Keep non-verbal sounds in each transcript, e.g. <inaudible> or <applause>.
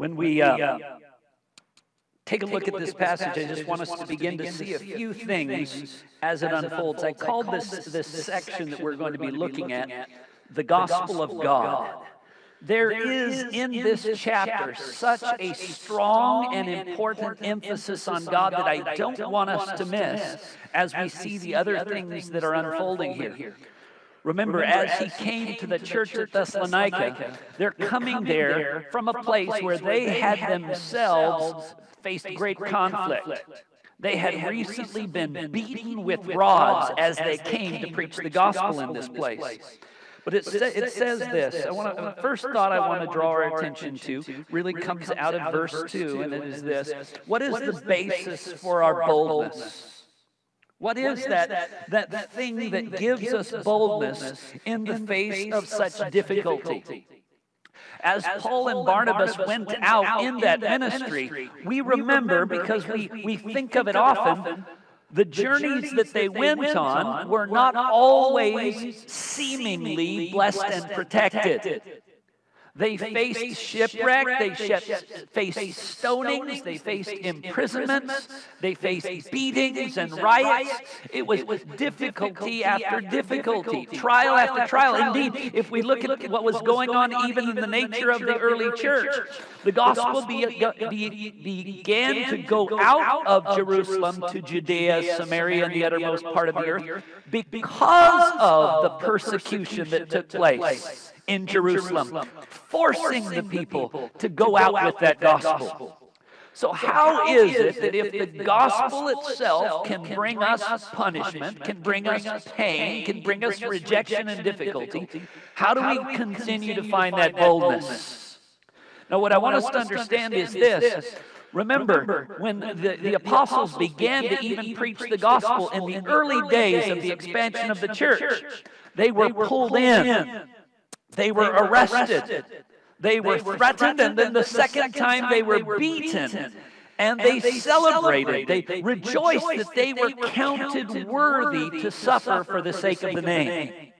When we uh, take a look at this passage, I just want us to begin to see a few things as it unfolds. I called this, this section that we're going to be looking at the gospel of God. There is in this chapter such a strong and important emphasis on God that I don't want us to miss as we see the other things that are unfolding here. Remember, as he came to the church at Thessalonica, they're coming there from a place where they had themselves faced great conflict. They had recently been beaten with rods as they came to preach the gospel in this place. But it, sa- it says this. I want to, first thought I want to draw our attention to really comes out of verse 2, and it is this. What is the basis for our boldness? What is that, that thing that gives us boldness in the face of such difficulty? As Paul and Barnabas went out in that ministry, we remember because we, we think of it often, the journeys that they went on were not always seemingly blessed and protected. They faced shipwreck, they faced stonings, they faced imprisonments, they faced beatings and riots. It was with difficulty after difficulty, trial after trial. Indeed, if we look at what was going on even in the nature of the early church, the gospel began to go out of Jerusalem to Judea, Samaria, and the uttermost part of the earth because of the persecution that took place in Jerusalem, forcing the people to go out with that gospel. So, how is it that if the gospel itself can bring us punishment, can bring us pain, can bring us rejection and difficulty, how do we continue to find that boldness? Now, what I want us to understand is this. Remember, when the, the apostles began to even preach the gospel in the early days of the expansion of the church, they were pulled in they were arrested. They were threatened, and then the second time they were beaten. And they celebrated, they rejoiced that they were counted worthy to suffer for the sake of the name.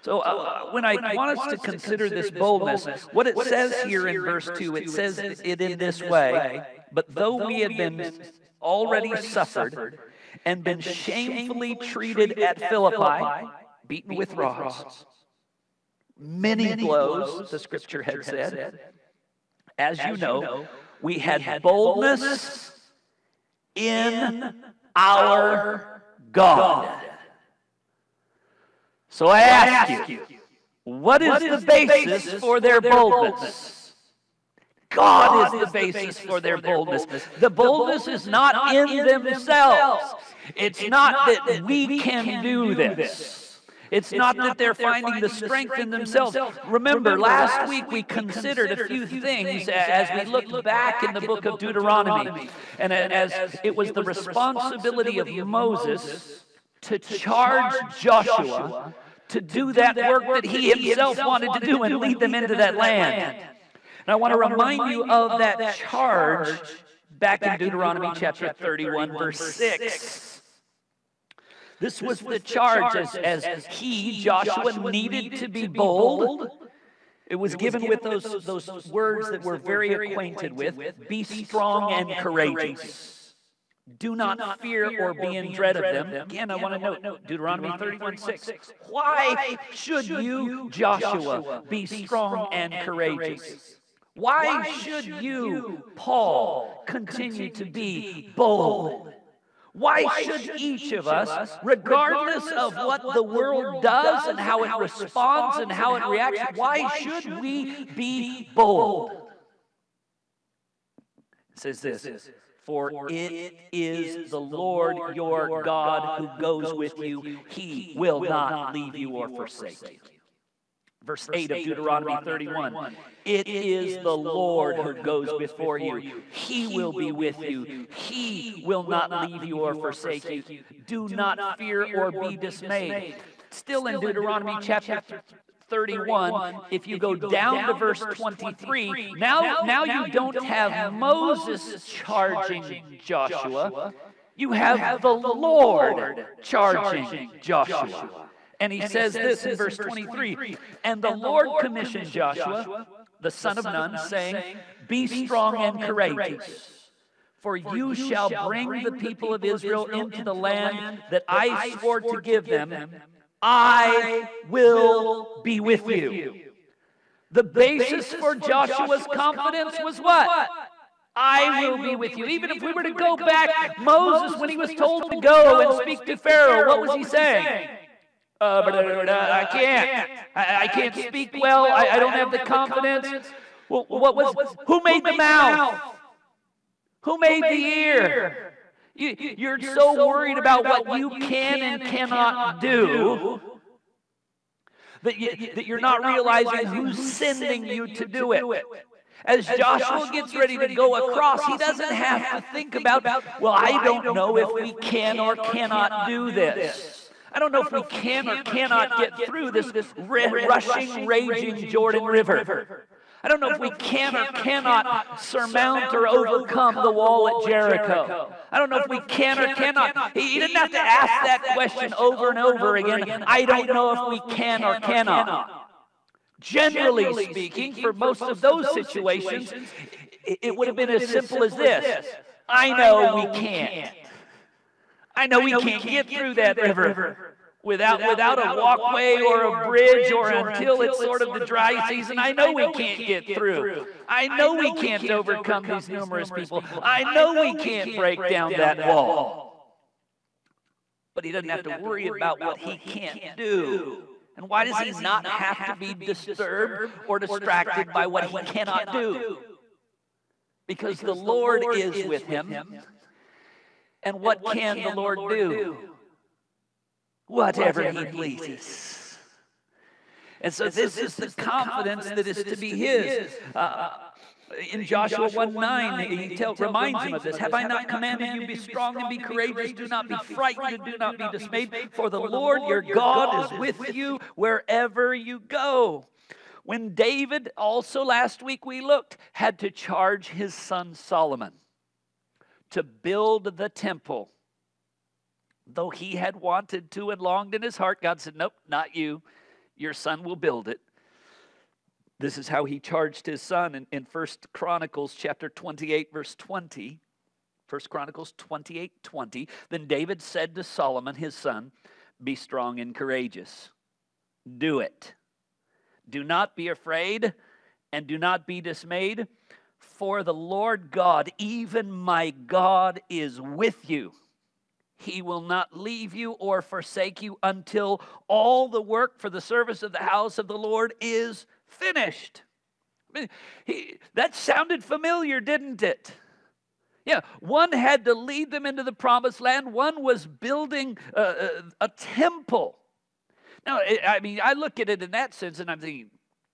So, uh, uh, when I want us to consider this boldness, what it says here in verse 2, it says it in this way But though we had been already suffered and been shamefully treated at Philippi, beaten with rods, many blows, the scripture had said. As you know, we had boldness in our God. So I ask you, what is the basis for their boldness? God is the basis for their boldness. The boldness is not in themselves. It's not that we can do this. It's, it's not, not that they're finding the strength in themselves. Remember, Remember last week we considered a few things as we looked back in the book of Deuteronomy. And as it was the responsibility of Moses to charge Joshua to do that work that he himself wanted to do and lead them into that land. And I want to remind you of that charge back in Deuteronomy chapter 31, verse 6. This was the charge as, as he, Joshua, needed to be bold. It was given with those, those words that we're very acquainted with be strong and courageous. Do not fear or be in dread of them. Again, I want to note Deuteronomy 31 6. Why should you, Joshua, be strong and courageous? Why should you, Paul, continue to be bold? Why, Why should each of us, regardless of what the world does and how it responds and how it reacts, why should we be bold? It says this For it is the Lord your God who goes with you, he will not leave you or forsake you. Verse 8 of Deuteronomy 31. It is the Lord who goes before you. He will be with you. He will not leave you or forsake you. Do not fear or be dismayed. Still in Deuteronomy chapter 31, if you go down to verse 23, now, now you don't have Moses charging Joshua. You have the Lord charging Joshua. And he, and says, he says this in verse 23 And the Lord commissioned Joshua the son of Nun, saying, Be strong and courageous, for you shall bring the people of Israel into the land that I swore to give them. I will be with you. The basis for Joshua's confidence was what? I will be with you. Even if we were to go back, Moses, when he was told to go and speak to Pharaoh, what was he saying? Uh, I can't. I, I can't speak well. I, I don't have the confidence. Well, what was? Who made the mouth? Who made the ear? You, you're so worried about what you can and cannot do that, you, that you're not realizing who's sending you to do it. As Joshua gets ready to go across, he doesn't have to think about, well, I don't know if we can or cannot do this. I don't know if we can or cannot get through this rushing, raging Jordan River. I don't know if we can or cannot surmount or overcome the wall at Jericho. I don't know if we can or cannot. He didn't have to ask that question over and over again. I don't know if we can or cannot. Generally speaking, for most of those situations, it would have been as simple as this I know we can't. I know we can't get through that river without, without a walkway or a bridge or until it's sort of the dry season. I know we can't get through. I know we can't overcome these numerous people. I know we can't break down that wall. But he doesn't have to worry about what he can't do. And why does he not have to be disturbed or distracted by what he cannot do? Because the Lord is with him. And what can the Lord do? whatever he pleases. And so this is the confidence that is to be his. Uh, uh in Joshua 1 9, he tell, reminds him of this. Have I not commanded you, be strong and be courageous? Do not be frightened and do not be dismayed, for the Lord your God is with you wherever you go. When David, also last week we looked, had to charge his son Solomon to build the temple Though he had wanted to and longed in his heart, God said, Nope, not you. Your son will build it. This is how he charged his son in, in 1 Chronicles chapter 28, verse 20. 1 Chronicles 28, 20. Then David said to Solomon, his son, Be strong and courageous. Do it. Do not be afraid and do not be dismayed, for the Lord God, even my God, is with you he will not leave you or forsake you until all the work for the service of the house of the Lord is finished. I mean, he, that sounded familiar, didn't it? Yeah, one had to lead them into the promised land, one was building a, a, a temple. Now, I mean, I look at it in that sense and I'm thinking,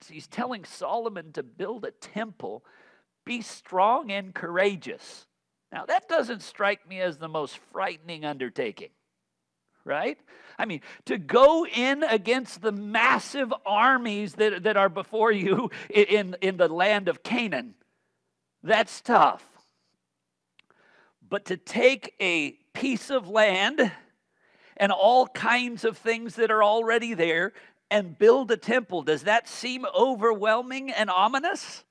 he's telling Solomon to build a temple, be strong and courageous. Now, that doesn't strike me as the most frightening undertaking, right? I mean, to go in against the massive armies that, that are before you in, in the land of Canaan, that's tough. But to take a piece of land and all kinds of things that are already there and build a temple, does that seem overwhelming and ominous?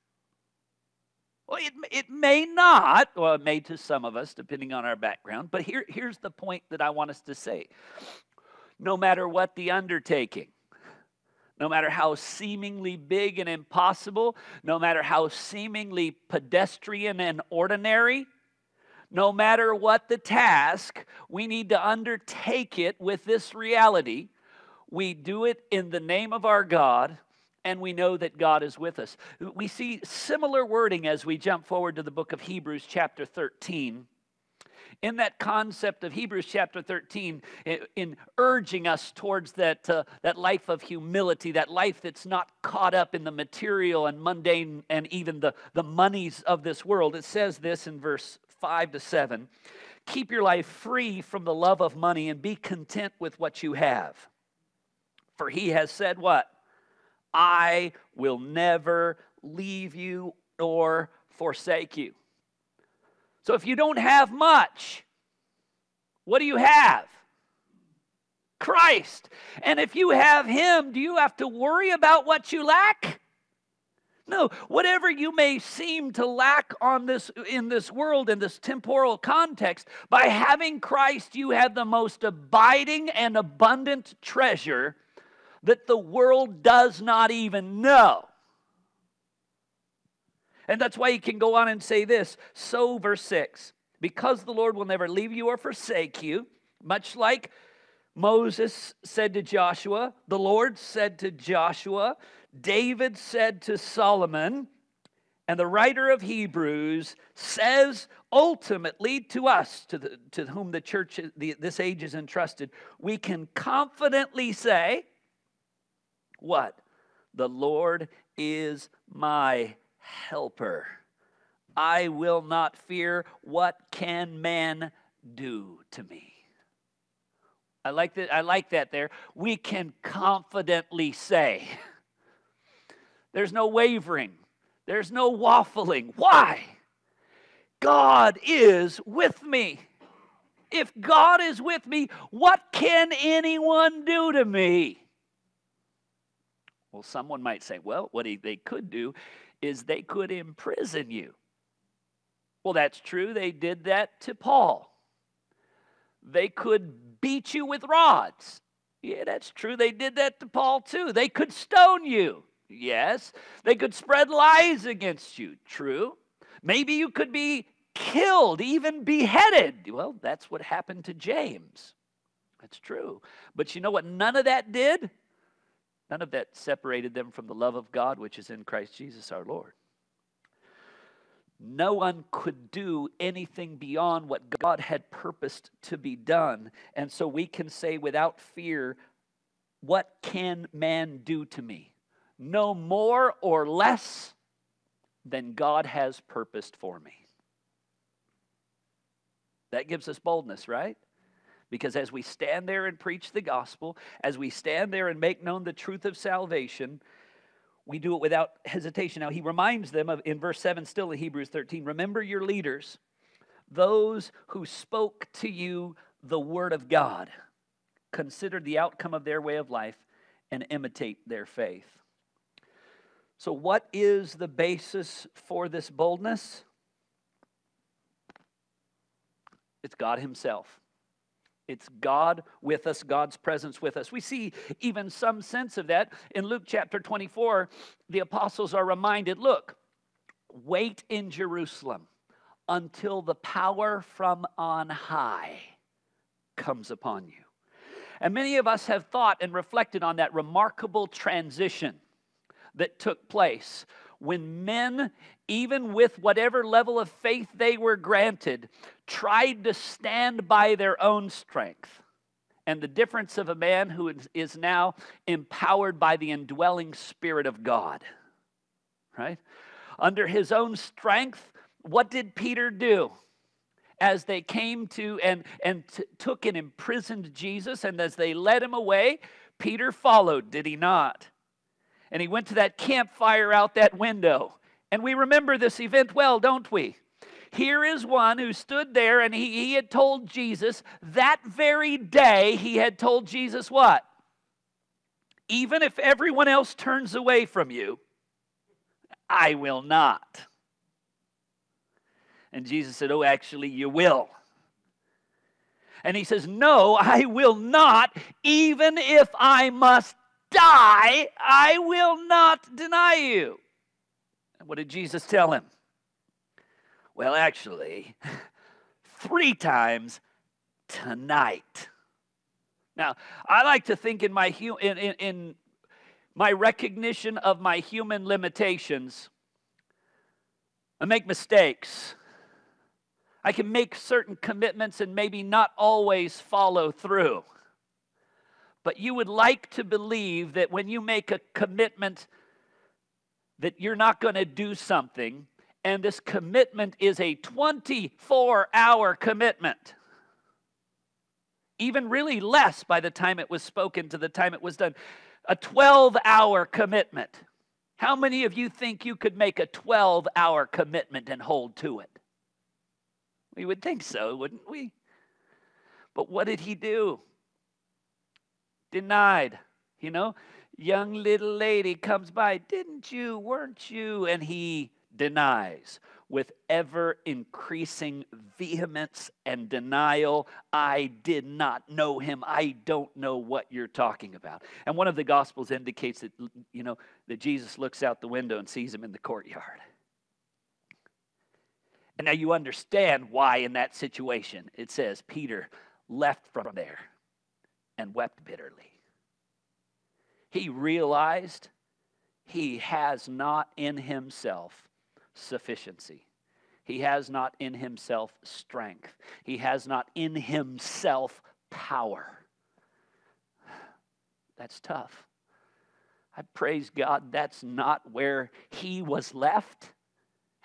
Well, it, it may not. Well, it may to some of us, depending on our background. But here, here's the point that I want us to say no matter what the undertaking, no matter how seemingly big and impossible, no matter how seemingly pedestrian and ordinary, no matter what the task, we need to undertake it with this reality. We do it in the name of our God and we know that God is with us. We see similar wording as we jump forward to the book of Hebrews, chapter 13. In that concept of Hebrews chapter 13, in urging us towards that, uh, that life of humility, that life that's not caught up in the material and mundane and even the, the monies of this world, it says this in verse 5 to 7 Keep your life free from the love of money and be content with what you have. For he has said, What? I will never leave you or forsake you. So if you don't have much, what do you have? Christ. And if you have Him, do you have to worry about what you lack? No, whatever you may seem to lack on this in this world in this temporal context, by having Christ you have the most abiding and abundant treasure that the world does not even know. And that's why he can go on and say this. So verse 6, because the Lord will never leave you or forsake you, much like Moses said to Joshua, the Lord said to Joshua, David said to Solomon, and the writer of Hebrews says ultimately to us, to, the, to whom the church, the, this age is entrusted, we can confidently say, What? The Lord is my helper. I will not fear. What can man do to me? I like that, I like that there. We can confidently say. There's no wavering. There's no waffling. Why? God is with me. If God is with me, what can anyone do to me? Well, someone might say, well, what they could do is they could imprison you. Well, that's true. They did that to Paul. They could beat you with rods. Yeah, that's true. They did that to Paul too. They could stone you. Yes. They could spread lies against you. True. Maybe you could be killed, even beheaded. Well, that's what happened to James. That's true. But you know what none of that did? None of that separated them from the love of God, which is in Christ Jesus our Lord. No one could do anything beyond what God had purposed to be done. And so we can say without fear, What can man do to me? No more or less than God has purposed for me. That gives us boldness, right? Because as we stand there and preach the gospel, as we stand there and make known the truth of salvation, we do it without hesitation. Now, he reminds them of in verse 7, still in Hebrews 13, remember your leaders, those who spoke to you the word of God. Consider the outcome of their way of life and imitate their faith. So, what is the basis for this boldness? It's God Himself. It's God with us, God's presence with us. We see even some sense of that in Luke chapter 24. The apostles are reminded look, wait in Jerusalem until the power from on high comes upon you. And many of us have thought and reflected on that remarkable transition that took place when men, even with whatever level of faith they were granted, tried to stand by their own strength. And the difference of a man who is now empowered by the indwelling Spirit of God, right? Under his own strength, what did Peter do? As they came to and, and t- took and imprisoned Jesus, and as they led him away, Peter followed, did he not? and he went to that campfire out that window. And we remember this event well, don't we? Here is one who stood there and he, he had told Jesus that very day, he had told Jesus what? Even if everyone else turns away from you, I will not. And Jesus said, Oh, actually, you will. And he says, No, I will not, even if I must die, I will not deny you. What did Jesus tell him? Well, actually, <laughs> three times tonight. Now, I like to think in my, in, in, in my recognition of my human limitations, I make mistakes. I can make certain commitments and maybe not always follow through. But you would like to believe that when you make a commitment that you're not going to do something, and this commitment is a 24 hour commitment, even really less by the time it was spoken to the time it was done, a 12 hour commitment. How many of you think you could make a 12 hour commitment and hold to it? We would think so, wouldn't we? But what did he do? denied. You know, young little lady comes by, didn't you? Weren't you? And he denies with ever increasing vehemence and denial. I did not know him. I don't know what you're talking about. And one of the gospels indicates that you know that Jesus looks out the window and sees him in the courtyard. And now you understand why in that situation it says Peter left from there and wept bitterly. He realized he has not in himself sufficiency. He has not in himself strength. He has not in himself power. That's tough. I praise God that's not where he was left.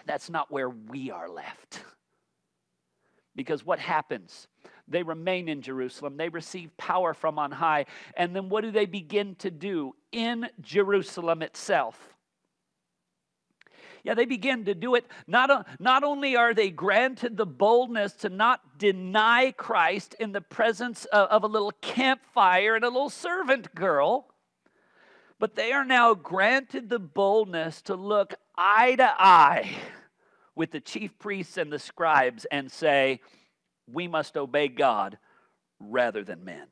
That's not where we are left. Because what happens? They remain in Jerusalem. They receive power from on high. And then what do they begin to do in Jerusalem itself? Yeah, they begin to do it. Not, not only are they granted the boldness to not deny Christ in the presence of, of a little campfire and a little servant girl, but they are now granted the boldness to look eye to eye with the chief priests and the scribes and say, We must obey God rather than men.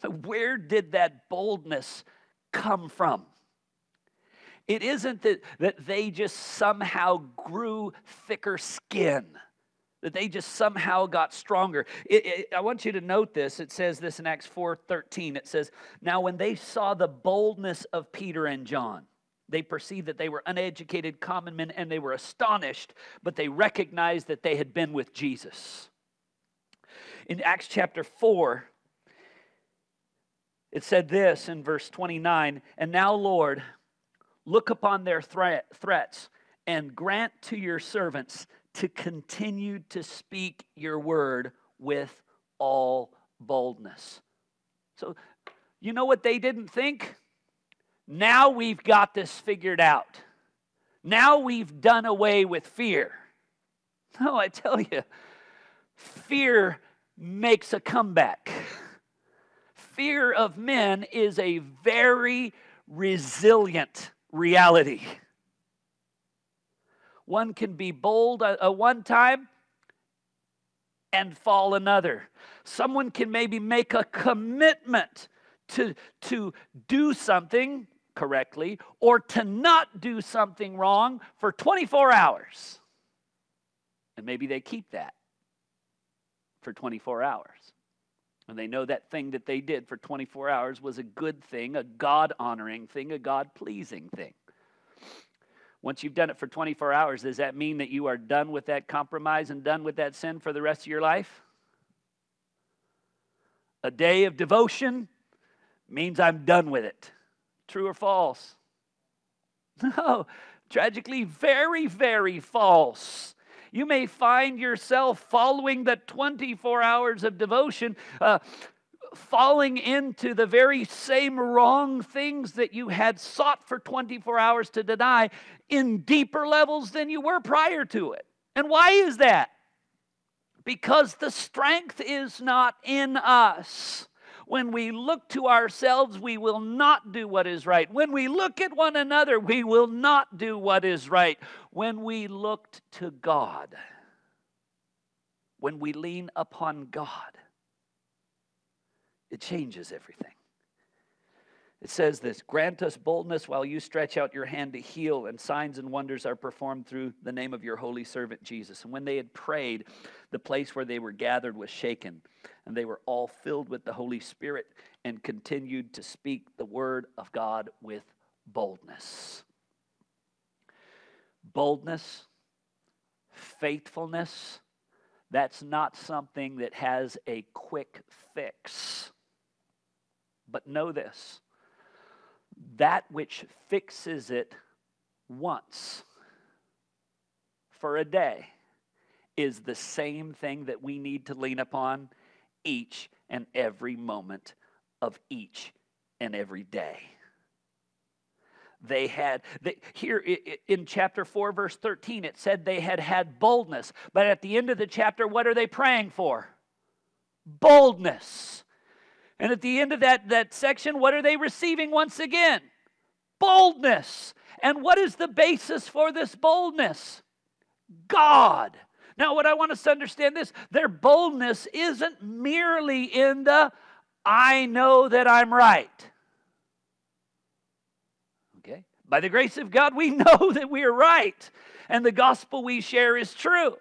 So, where did that boldness come from? It isn't that, that they just somehow grew thicker skin, that they just somehow got stronger. It, it, I want you to note this. It says this in Acts 4:13. It says, Now when they saw the boldness of Peter and John, they perceived that they were uneducated common men and they were astonished, but they recognized that they had been with Jesus. In Acts chapter 4, it said this in verse 29 And now, Lord, Look upon their threat, threats and grant to your servants to continue to speak your word with all boldness. So, you know what they didn't think? Now we've got this figured out. Now we've done away with fear. No, <laughs> oh, I tell you, fear makes a comeback. Fear of men is a very resilient reality. One can be bold a, a one time and fall another. Someone can maybe make a commitment to, to do something correctly or to not do something wrong for 24 hours. And maybe they keep that for 24 hours. And they know that thing that they did for 24 hours was a good thing, a God honoring thing, a God pleasing thing. Once you've done it for 24 hours, does that mean that you are done with that compromise and done with that sin for the rest of your life? A day of devotion means I'm done with it. True or false? <laughs> No, tragically, very, very false. You may find yourself following the 24 hours of devotion, uh, falling into the very same wrong things that you had sought for 24 hours to deny in deeper levels than you were prior to it. And why is that? Because the strength is not in us. When we look to ourselves, we will not do what is right. When we look at one another, we will not do what is right. When we looked to God, when we lean upon God, it changes everything. It says this Grant us boldness while you stretch out your hand to heal, and signs and wonders are performed through the name of your holy servant Jesus. And when they had prayed, the place where they were gathered was shaken, and they were all filled with the Holy Spirit and continued to speak the word of God with boldness. Boldness, faithfulness, that's not something that has a quick fix. But know this that which fixes it once for a day is the same thing that we need to lean upon each and every moment of each and every day. They had, they, here in chapter 4, verse 13, it said they had had boldness. But at the end of the chapter, what are they praying for? Boldness. And at the end of that, that section, what are they receiving once again? Boldness. And what is the basis for this boldness? God. Now, what I want us to understand this their boldness isn't merely in the I know that I'm right. Okay? By the grace of God, we <laughs> know that we are right, and the gospel we share is true.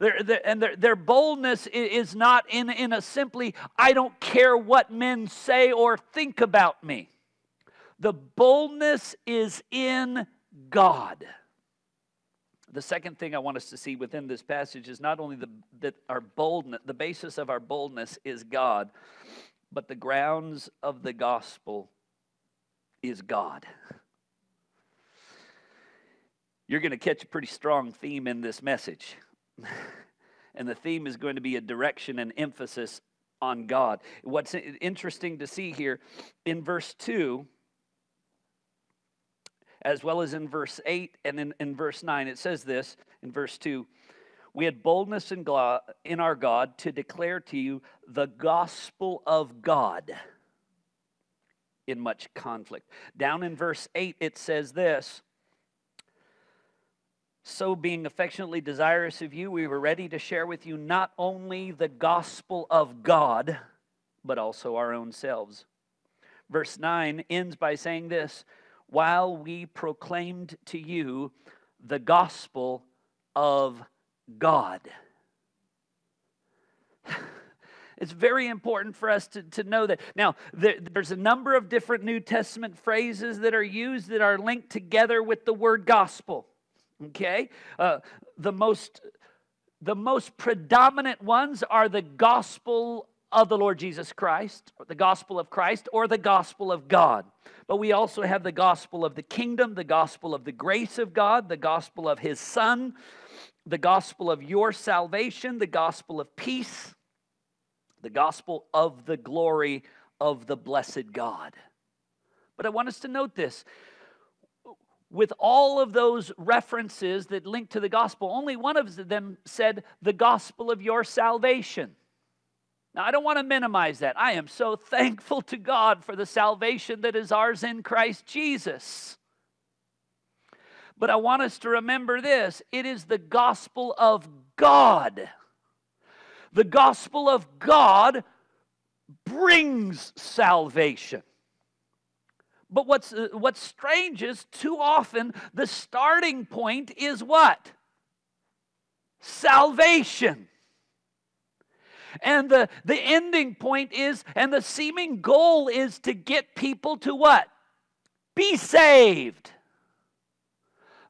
And their, their boldness is not in, in a simply, I don't care what men say or think about me. The boldness is in God. The second thing I want us to see within this passage is not only the, that our boldness, the basis of our boldness is God, but the grounds of the gospel is God. You're going to catch a pretty strong theme in this message. And the theme is going to be a direction and emphasis on God. What's interesting to see here in verse 2 as well as in verse 8 and in, in verse 9. It says this in verse 2 We had boldness in, God, in our God to declare to you the gospel of God in much conflict. Down in verse 8, it says this. So, being affectionately desirous of you, we were ready to share with you not only the gospel of God, but also our own selves. Verse 9 ends by saying this while we proclaimed to you the gospel of God. <sighs> It's very important for us to, to know that. Now, there, there's a number of different New Testament phrases that are used that are linked together with the word gospel. Okay? Uh, the most the most predominant ones are the gospel of the Lord Jesus Christ, or the gospel of Christ, or the gospel of God. But we also have the gospel of the kingdom, the gospel of the grace of God, the gospel of His Son, the gospel of your salvation, the gospel of peace, the gospel of the glory of the blessed God. But I want us to note this. With all of those references that link to the gospel, only one of them said the gospel of your salvation. Now, I don't want to minimize that. I am so <laughs> thankful to God for the salvation that is ours in Christ Jesus. But I want us to remember this it is the gospel of God. The gospel of God brings salvation. But what's, uh, what's strange is too often the starting point is what? Salvation. And the, the ending point is, and the seeming goal is to get people to what? Be saved.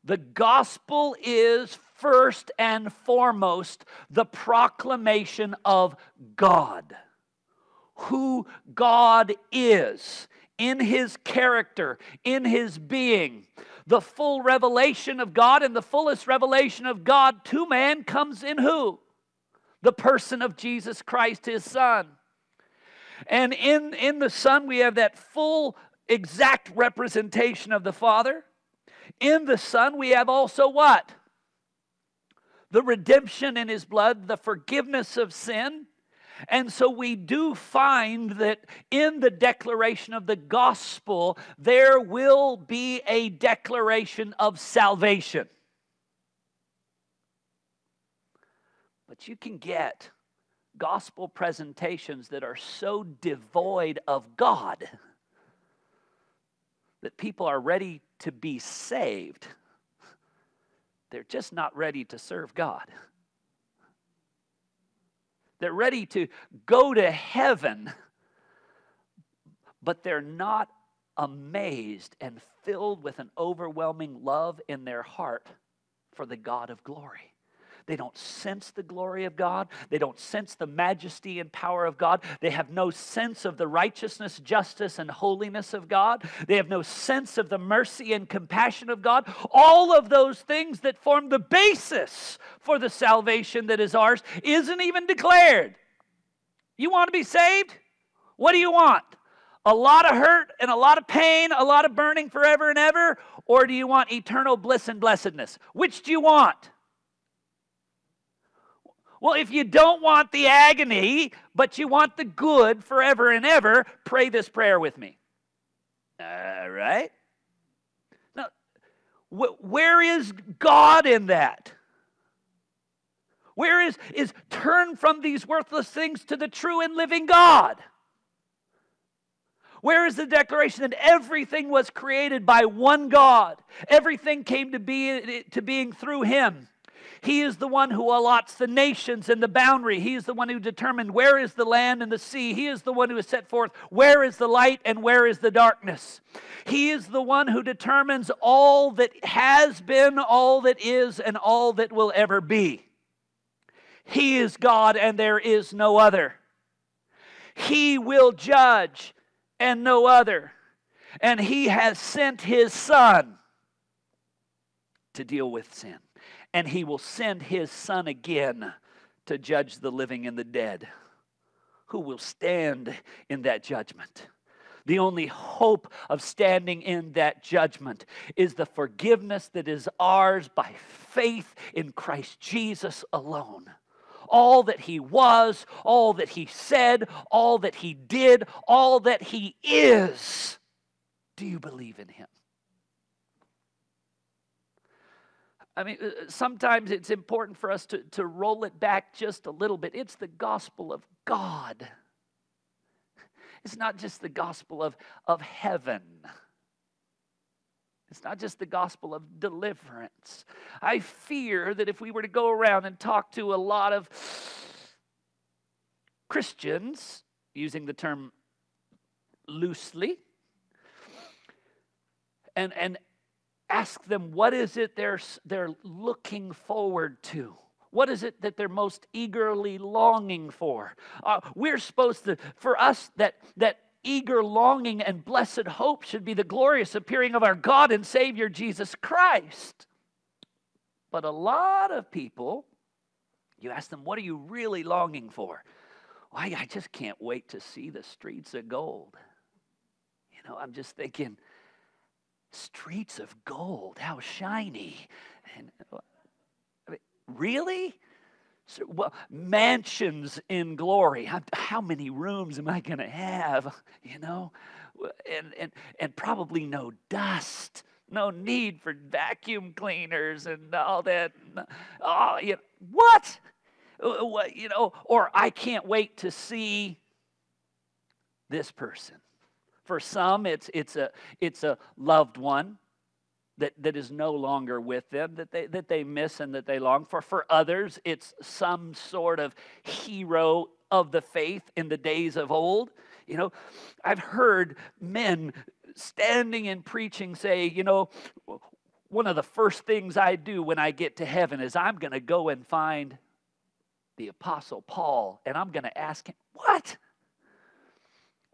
The gospel is first and foremost the proclamation of God, who God is in his character, in his being. The full revelation of God and the fullest revelation of God to man comes in who? the person of Jesus Christ, his son. And in, in the Son, we have that full, exact representation of the Father. In the Son, we have also what? The redemption in his blood, the forgiveness of sin. And so we do find that in the declaration of the gospel, there will be a declaration of salvation. But you can get gospel presentations that are so devoid of God that people are ready to be saved. They're just not ready to serve God. They're ready to go to heaven, but they're not amazed and filled with an overwhelming love in their heart for the God of glory. They don't sense the glory of God. They don't sense the majesty and power of God. They have no sense of the righteousness, justice, and holiness of God. They have no sense of the mercy and compassion of God. All of those things that form the basis for the salvation that is ours isn't even declared. You want to be saved? What do you want? A lot of hurt and a lot of pain, a lot of burning forever and ever? Or do you want eternal bliss and blessedness? Which do you want? Well, if you don't want the agony, but you want the good forever and ever, pray this prayer with me. All right? Now, wh- where is God in that? Where is, is turn from these worthless things to the true and living God? Where is the declaration that everything was created by one God? Everything came to be to being through him. He is the one who allots the nations and the boundary. He is the one who determined where is the land and the sea. He is the one who has set forth where is the light and where is the darkness. He is the one who determines all that has been, all that is, and all that will ever be. He is God and there is no other. He will judge and no other. And He has sent His Son to deal with sin. And He will send His Son again to judge the living and the dead. Who will stand in that judgment? The only hope of standing in that judgment is the forgiveness that is ours by faith in Christ Jesus alone all that he was, all that he said, all that he did, all that he is. Do you believe in him? I mean, uh, sometimes it's important for us to, to roll it back just a little bit. It's the gospel of God. It's not just the gospel of, of heaven. It's not just the gospel of deliverance. I fear that if we were to go around and talk to a lot of Christians, using the term loosely, and, and ask them what is it they're, they're looking forward to. What is it that they're most eagerly longing for? Uh, we're supposed to, for us, that, that eager longing and blessed hope should be the glorious appearing of our God and Savior Jesus Christ. But a lot of people, you ask them, what are you really longing for? Why, I just can't wait to see the streets of gold. You know, I'm just thinking, streets of gold, how shiny. And really? So, well, mansions in glory. How, how many rooms am I going to have? You know, and, and, and probably no dust, no need for vacuum cleaners and all that. Oh, you know, what? Uh, what? You know, or I can't wait to see this person. For some, it's, it's, a, it's a loved one that, that is no longer with them, that they, that they miss and that they long for. For others, it's some sort of hero of the faith in the days of old. You know, I've heard men standing and preaching say, you know, one of the first things I do when I get to heaven is I'm going to go and find the Apostle Paul and I'm going to ask him, what?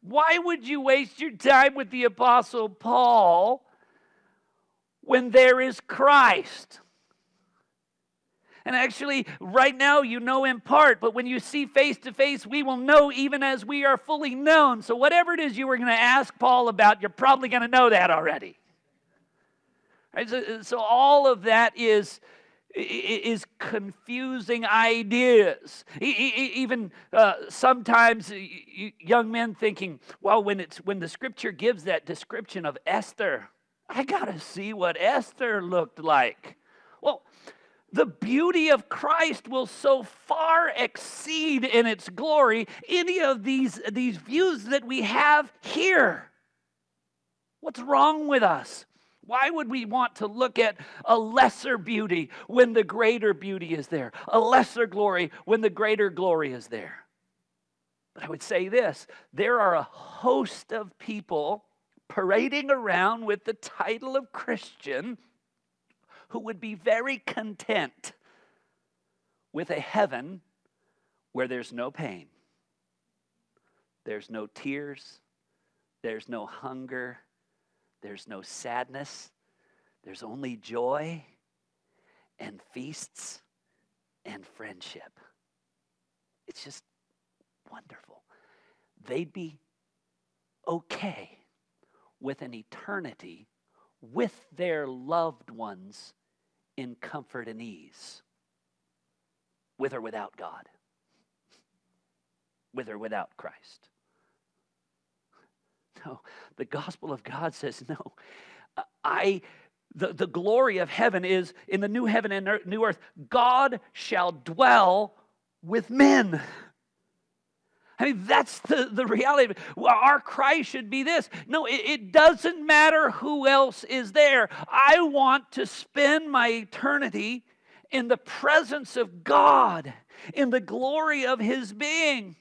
Why would you waste your time with the Apostle Paul when there is Christ. And actually, right now, you know in part, but when you see face to face, we will know even as we are fully known. So, whatever it is you were going to ask Paul about, you're probably going to know that already. Right? So, so, all of that is, is confusing ideas. Even uh, sometimes young men thinking, well, when, it's, when the scripture gives that description of Esther, I got to see what Esther looked like. Well, the beauty of Christ will so far exceed in its glory any of these, these views that we have here. What's wrong with us? Why would we want to look at a lesser beauty when the greater beauty is there? A lesser glory when the greater glory is there? But I would say this there are a host of people parading around with the title of Christian who would be very content with a heaven where there's no pain, there's no tears, there's no hunger, there's no sadness, there's only joy and feasts and friendship. It's just wonderful. They'd be okay with an eternity with their loved ones in comfort and ease. with or without God, with or without Christ. No, the gospel of God says, no, uh, I. The, the glory of heaven is in the new heaven and new earth, God shall dwell with men. I mean, that's the, the reality. Our cry should be this. No, it, it, doesn't matter who else is there. I want to spend my eternity in the presence of God, in the glory of His being.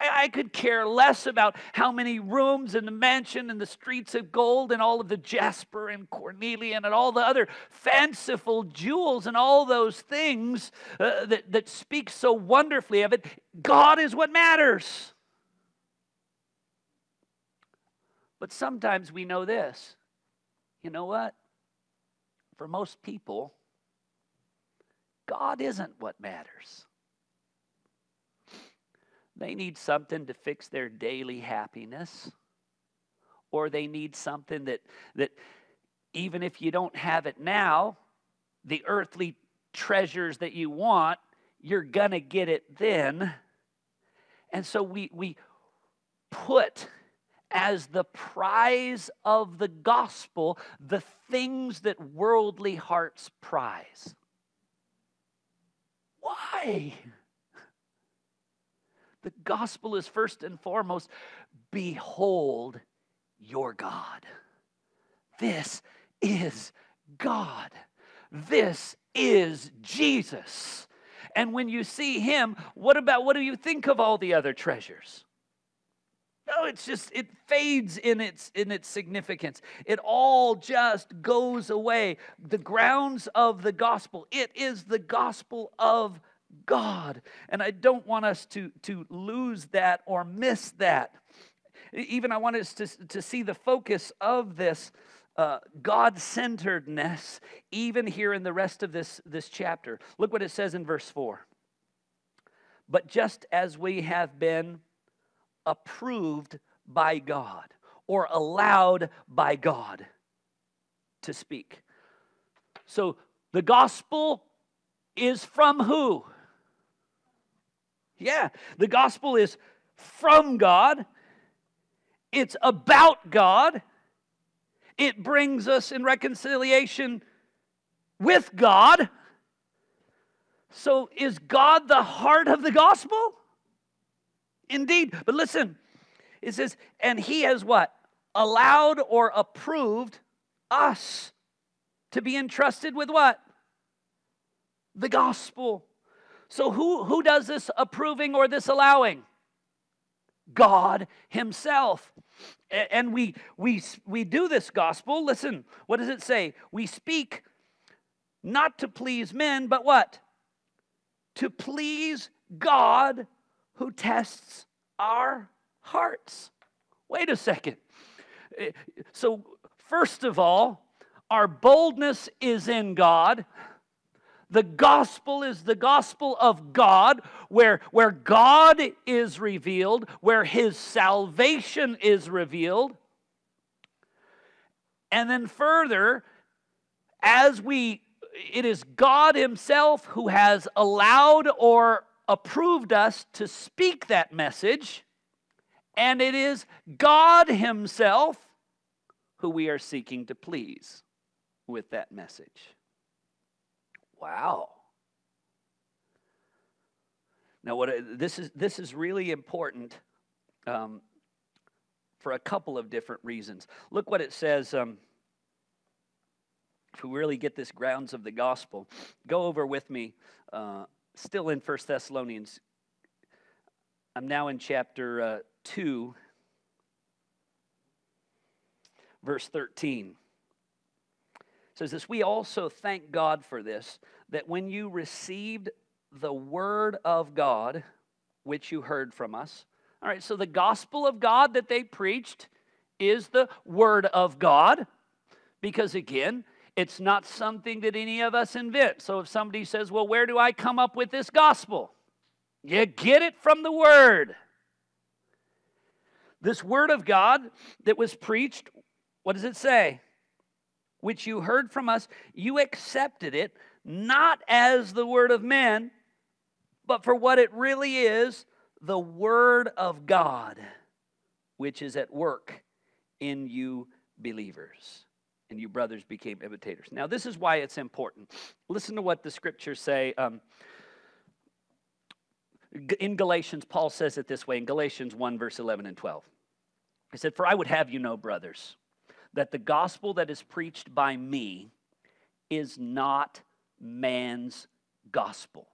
I, I could care less about how many rooms in the mansion and the streets of gold and all of the jasper and cornelian and all the other fanciful jewels and all those things uh, that, that speak so wonderfully of it. God is what matters. But sometimes we know this. You know what? For most people, God isn't what matters. They need something to fix their daily happiness. Or they need something that, that even if you don't have it now, the earthly treasures that you want, you're going to get it then. And so we, we put as the prize of the gospel the things that worldly hearts prize. Why? The gospel is first and foremost behold your God. This is God. This is Jesus. And when you see him, what about what do you think of all the other treasures? No, it's just it fades in its in its significance. It all just goes away. The grounds of the gospel. It is the gospel of God. And I don't want us to, to lose that or miss that. Even I want us to, to see the focus of this uh, God centeredness, even here in the rest of this, this chapter. Look what it says in verse 4. But just as we have been approved by God or allowed by God to speak. So the gospel is from who? Yeah, the gospel is from God, it's about God, it brings us in reconciliation with God. So, is God the heart of the gospel? Indeed. But listen, it says, and he has what? Allowed or approved us to be entrusted with what? The gospel. So, who, who does this approving or this allowing? God Himself. And we, we, we do this gospel. Listen, what does it say? We speak not to please men, but what? To please God who tests our hearts. Wait a second. Eh, so, first of all, our boldness is in God. The gospel is the gospel of God, where, where God is revealed, where his salvation is revealed. And then further, as we, it is God himself who has allowed or approved us to speak that message, and it is God himself who we are seeking to please with that message. Wow. Now, what this is this is really important um, for a couple of different reasons. Look what it says. Um, if we really get this grounds of the gospel, go over with me. Uh, still in First Thessalonians. I'm now in chapter uh, two, verse thirteen says this We also thank God for this, that when you received the word of God, which you heard from us. All right, so the gospel of God that they preached is the word of God, because again, it's not something that any of us invent. So if somebody says, Well, where do I come up with this gospel? You get it from the word. This word of God that was preached, what does it say? Which you heard from us, you accepted it not as the word of men, but for what it really is the Word of God, which is at work in you believers. And you brothers became imitators. Now, this is why it's important. Listen to what the scriptures say. Um, in Galatians, Paul says it this way in Galatians 1, verse 11 and 12. He said, For I would have you know, brothers, that the gospel that is preached by me is not man's gospel.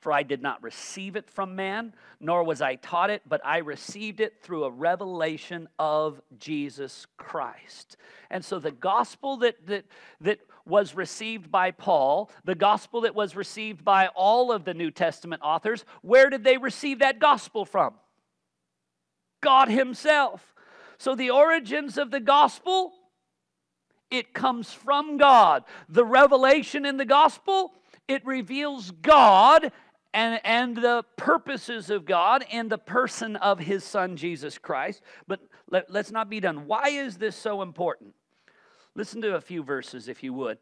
For I did not receive it from man, nor was I taught it, but I received it through a revelation of Jesus Christ. And so the gospel that, that, that was received by Paul, the gospel that was received by all of the New Testament authors, where did they receive that gospel from? God Himself. So the origins of the gospel, it comes from God. The revelation in the gospel, it reveals God and, and the purposes of God and the person of his son Jesus Christ. But let, let's not be done. Why is this so important? Listen to a few verses if you would.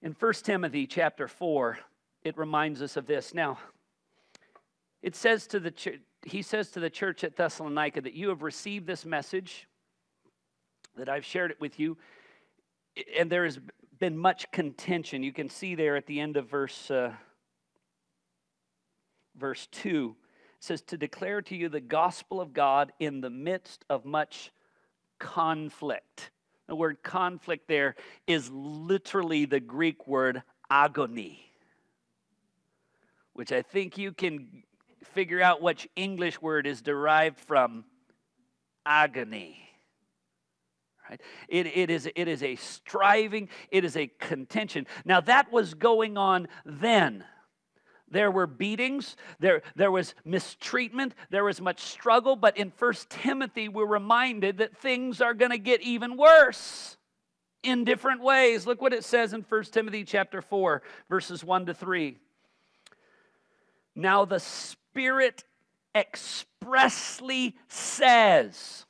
In 1 Timothy chapter 4, it reminds us of this. Now, it says to the church, he says to the church at Thessalonica that you have received this message, that I've shared it with you, and there has been much contention. You can see there at the end of verse uh, verse 2 it says to declare to you the gospel of God in the midst of much conflict. The word conflict there is literally the Greek word agony, which I think you can figure out which English word is derived from agony. Right? It, it, is, it is a striving, it is a contention. Now, that was going on then. There were beatings, there, there was mistreatment, there was much struggle, but in First Timothy, we're reminded that things are going to get even worse in different ways. Look what it says in First Timothy chapter 4, verses 1 to 3. Now the Spirit expressly says,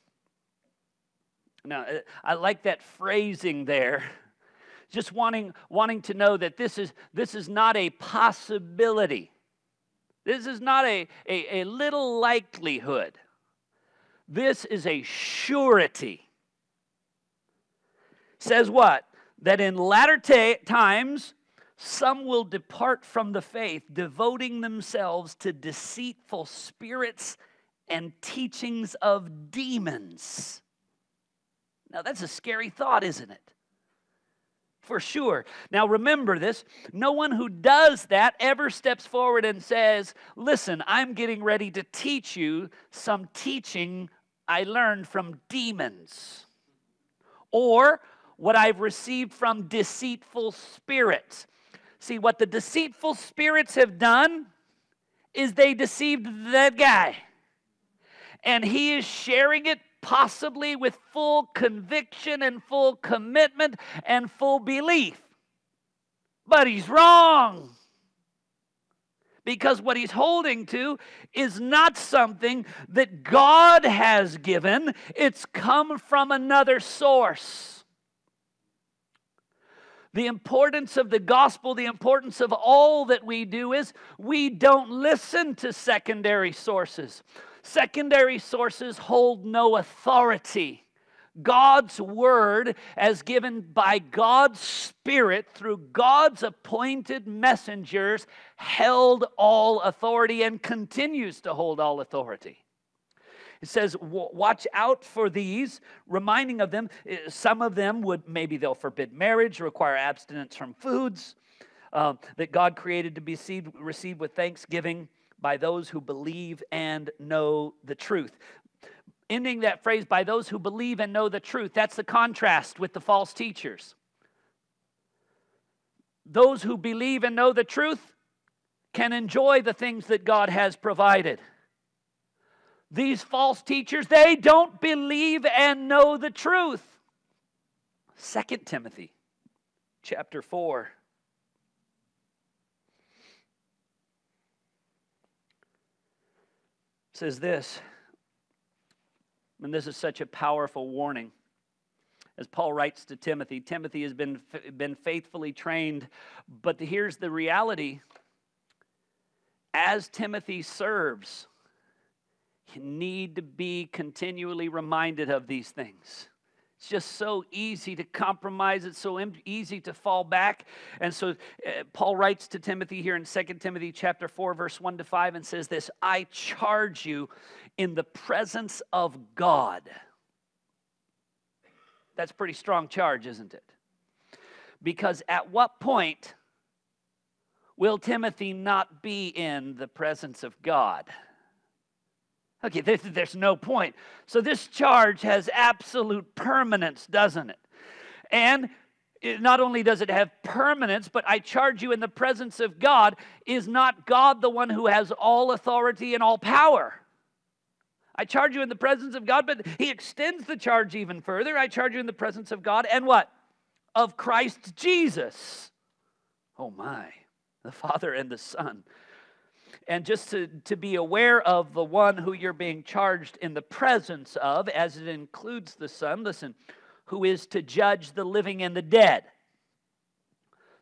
now I like that phrasing there <laughs> just wanting, wanting to know that this is, this is not a possibility. This is not a, a, a little likelihood. This is a surety. Says what? That in latter t- times, some will depart from the faith, devoting themselves to deceitful spirits and teachings of demons. Now, that's a scary thought, isn't it? for sure. Now remember this no one who does that ever steps forward and says, Listen, I'm getting ready to teach you some teaching I learned from demons, or what I've received from deceitful spirits. See, what the deceitful spirits have done is they deceived that guy. And he is sharing it possibly with full conviction and full commitment and full belief. But he's wrong. Because what he's holding to is not something that God has given, it's come from another source. The importance of the gospel, the importance of all that we do is we don't listen to secondary sources. Secondary sources hold no authority. God's word, as given by God's Spirit through God's appointed messengers, held all authority and continues to hold all authority. It says, watch out for these, reminding of them. Eh, some of them would, maybe they'll forbid marriage, require abstinence from foods uh, that God created to be received with thanksgiving by those who believe and know the truth. Ending that phrase, by those who believe and know the truth, that's the contrast with the false teachers. Those who believe and know the truth can enjoy the things that God has provided. These false teachers, they don't believe and know the truth. Second Timothy chapter 4 says this, and this is such a powerful warning. As Paul writes to Timothy, Timothy has been, been faithfully trained, but here's the reality as Timothy serves, you need to be continually reminded of these things. It's just so easy to compromise. It's so easy to fall back. And so uh, Paul writes to Timothy here in 2 Timothy chapter 4 verse 1 to 5 and says this, I charge you in the presence of God. That's pretty strong charge, isn't it? Because at what point will Timothy not be in the presence of God? Okay, there's, there's no point. So this charge has absolute permanence, doesn't it? And it, not only does it have permanence, but I charge you in the presence of God, is not God the one who has all authority and all power? I charge you in the presence of God, but he extends the charge even further. I charge you in the presence of God and what? Of Christ Jesus. Oh my, the Father and the Son and just to, to be aware of the one who you're being charged in the presence of, as it includes the Son, listen, who is to judge the living and the dead.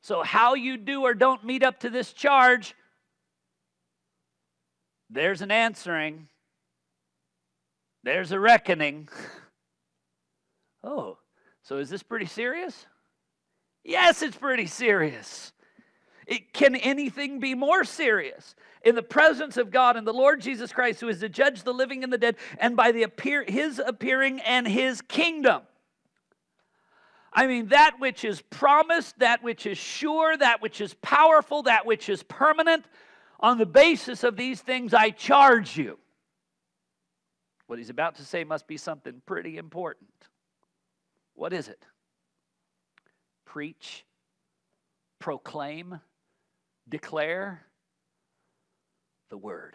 So, how you do or don't meet up to this charge, there's an answering, there's a reckoning. <laughs> oh, so is this pretty serious? Yes, it's pretty serious. It, can anything be more serious? In the presence of God and the Lord Jesus Christ, who is to judge the living and the dead, and by the appear, his appearing and his kingdom. I mean, that which is promised, that which is sure, that which is powerful, that which is permanent, on the basis of these things, I charge you. What he's about to say must be something pretty important. What is it? Preach, proclaim, declare the word.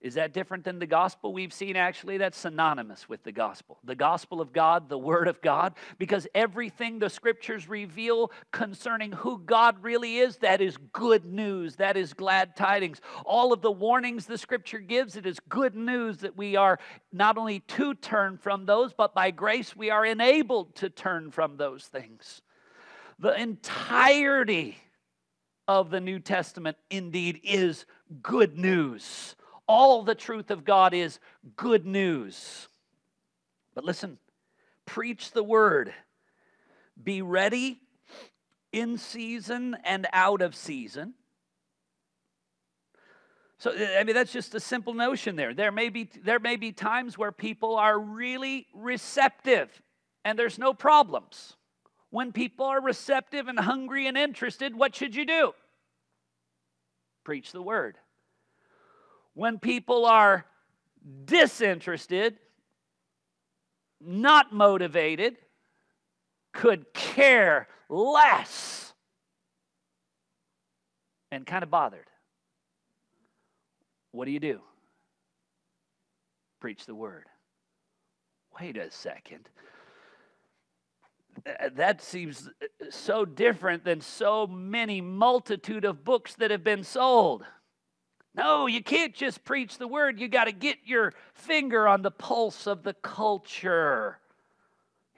Is that different than the gospel? We've seen actually that's synonymous with the gospel. The gospel of God, the word of God, because everything the scriptures reveal concerning who God really is, that is good news. That is glad tidings. All of the warnings the scripture gives, it is good news that we are not only to turn from those, but by grace we are enabled to turn from those things. The entirety of the New Testament indeed is good news. All the truth of God is good news. But listen, preach the word. Be ready in season and out of season. So I mean that's just a simple notion there. There may be there may be times where people are really receptive and there's no problems. When people are receptive and hungry and interested, what should you do? Preach the word. When people are disinterested, not motivated, could care less, and kind of bothered, what do you do? Preach the word. Wait a second that seems uh, so different than so many multitude of books that have been sold. No, you can't just preach the word. You got to get your finger on the pulse of the culture.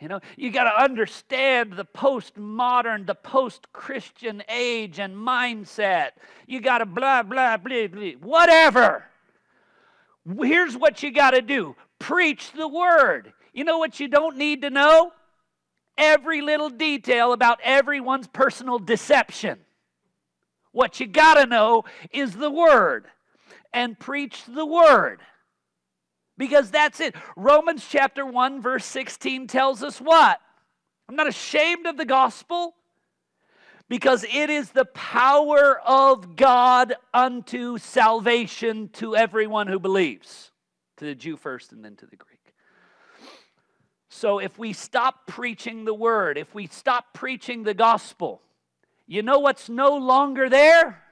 You know, you got to understand the postmodern, the post Christian age and mindset. You got to blah, blah, blah, blah, whatever. Here's what you got to do preach the word. You know what you don't need to know? Every little detail about everyone's personal deception. What you got to know is the Word and preach the Word. Because that's it. Romans chapter 1, verse 16 tells us what? I'm not ashamed of the gospel because it is the power of God unto salvation to everyone who believes, to the Jew first and then to the Greek. So if we stop preaching the word, if we stop preaching the gospel, you know what's no longer there?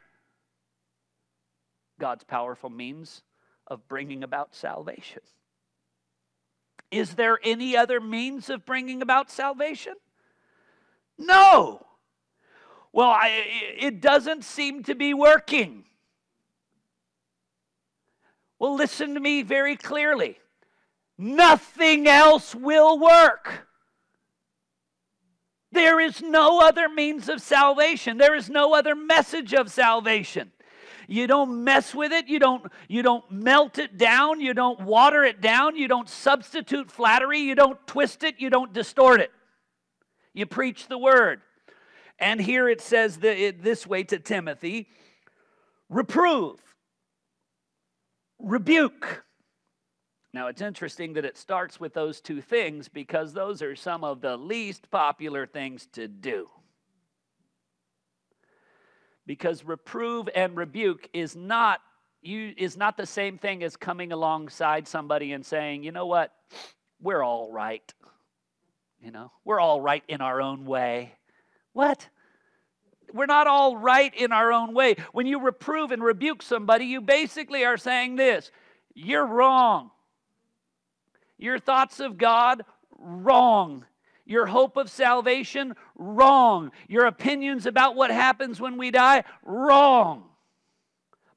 God's powerful means of bringing about salvation. Is there any other means of bringing about salvation? No. Well, I, it doesn't seem to be working. Well, listen to me very clearly. Nothing else will work. There is no other means of salvation. There is no other message of salvation. You don't mess with it. You don't, you don't melt it down. You don't water it down. You don't substitute flattery. You don't twist it. You don't distort it. You preach the word. And here it says this way to Timothy reprove, rebuke. Now, it's interesting that it starts with those two things because those are some of the least popular things to do. Because reprove and rebuke is not you is not the same thing as coming alongside somebody and saying, "You know what? We're all right." You know, we're all right in our own way. What? We're not all right in our own way. When you reprove and rebuke somebody, you basically are saying this you're wrong. Your thoughts of God, wrong. Your hope of salvation, wrong. Your opinions about what happens when we die, wrong.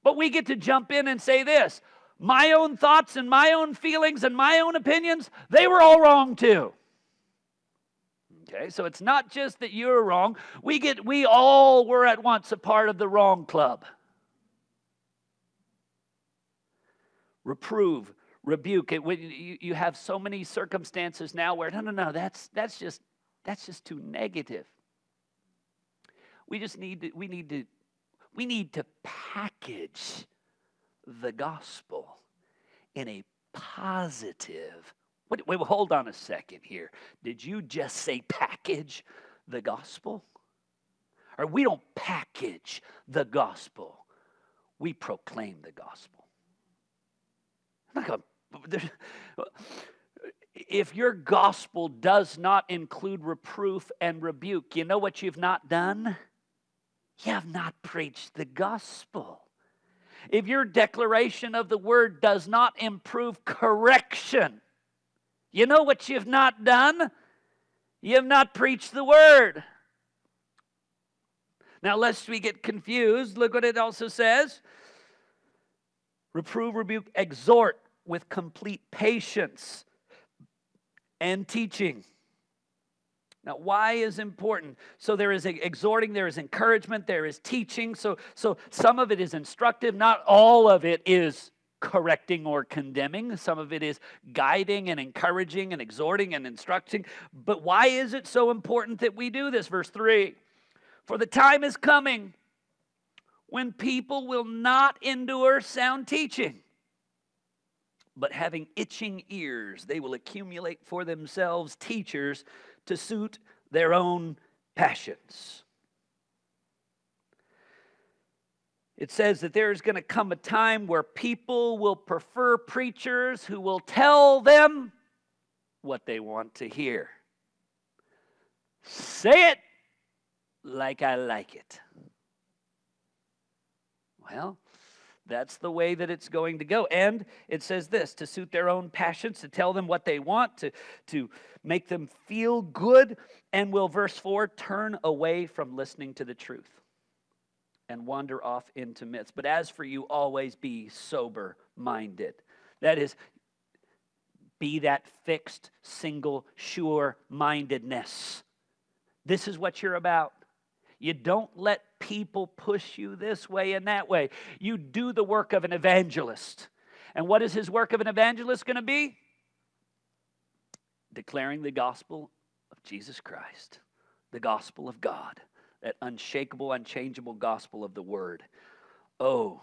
But we get to jump in and say this my own thoughts and my own feelings and my own opinions, they were all wrong too. Okay, so it's not just that you're wrong. We get we all were at once a part of the wrong club. Reprove, rebuke it. when You, you have so many circumstances now where no, no, no, that's that's just that's just too negative. We just need to we need to we need to package the gospel in a positive Wait, wait, hold on a second here. Did you just say package the gospel? Or we don't package the gospel, we proclaim the gospel. Like a, <laughs> if your gospel does not include reproof and rebuke, you know what you've not done? You have not preached the gospel. If your declaration of the word does not improve correction, you know what you've not done? You have not preached the word. Now, lest we get confused, look what it also says reprove, rebuke, exhort with complete patience and teaching. Now, why is important? So there is exhorting, there is encouragement, there is teaching. So, so some of it is instructive, not all of it is correcting or condemning. Some of it is guiding and encouraging and exhorting and instructing. But why is it so important that we do this? Verse 3 For the time is coming when people will not endure sound teaching, but having itching ears, they will accumulate for themselves teachers to suit their own passions. It says that there's going to come a time where people will prefer preachers who will tell them what they want to hear. Say it like I like it. Well, that's the way that it's going to go. And it says this to suit their own passions, to tell them what they want, to, to make them feel good, and will, verse 4, turn away from listening to the truth and wander off into myths. But as for you, always be sober minded. That is, be that fixed, single, sure mindedness. This is what you're about. You don't let people push you this way and that way. You do the work of an evangelist. And what is his work of an evangelist going to be? Declaring the gospel of Jesus Christ, the gospel of God that unshakable, unchangeable gospel of the word. Oh,